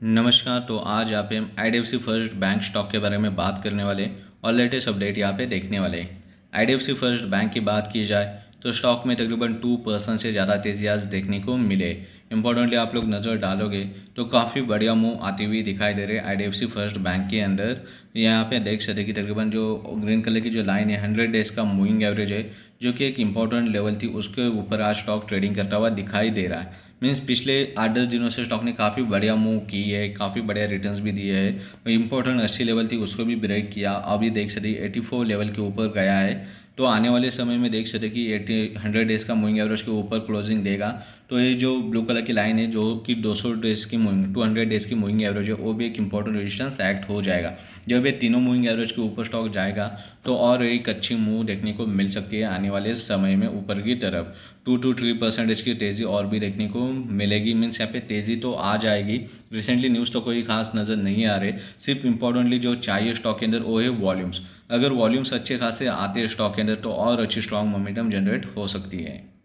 नमस्कार तो आज यहाँ पे हम आई फ़र्स्ट बैंक स्टॉक के बारे में बात करने वाले और लेटेस्ट अपडेट यहाँ पे देखने वाले आई फ़र्स्ट बैंक की बात की जाए तो स्टॉक में तकरीबन टू परसेंट से ज़्यादा तेज़ी आज देखने को मिले। इंपॉर्टेंटली आप लोग नज़र डालोगे तो काफ़ी बढ़िया मूव आती हुई दिखाई दे रहे हैं आई फ़र्स्ट बैंक के अंदर। यहाँ पे देख सकते कि तकरीबन जो ग्रीन कलर की जो लाइन है हंड्रेड डेज़ का मूविंग एवरेज है, जो कि एक इंपॉर्टेंट लेवल थी, उसके ऊपर आज स्टॉक ट्रेडिंग करता हुआ दिखाई दे रहा है। मीन्स पिछले आठ दस दिनों से स्टॉक ने काफ़ी बढ़िया मूव की है, काफ़ी बढ़िया रिटर्न्स भी दिए है। इंपॉर्टेंट अच्छी लेवल थी, उसको भी ब्रेक किया। अभी देख सकते एटी फोर लेवल के ऊपर गया है। तो आने वाले समय में देख सकते कि एटी हंड्रेड डेज़ का मूविंग एवरेज के ऊपर क्लोजिंग देगा। तो ये जो ब्लू कलर की लाइन है, जो कि 200 डेज़ की मूविंग 200 डेज़ की मूविंग एवरेज है, वो भी एक इंपॉर्टेंट रेजिस्टेंस एक्ट हो जाएगा। जब ये तीनों मूविंग एवरेज के ऊपर स्टॉक जाएगा तो और एक अच्छी मूव देखने को मिल सकती है आने वाले समय में ऊपर की तरफ़। टू टू थ्री परसेंटेज की तेज़ी और भी देखने को मिलेगी। मीन्स यहाँ पे तेज़ी तो आ जाएगी। रिसेंटली न्यूज़ तो कोई खास नज़र नहीं आ रहे। सिर्फ़ इंपॉर्टेंटली जो चाहिए स्टॉक के अंदर, वो है वॉल्यूम्स अगर वॉल्यूम्स अच्छे खासे आते हैं स्टॉक के अंदर तो और अच्छी स्ट्रॉन्ग मोमेंटम जनरेट हो सकती है।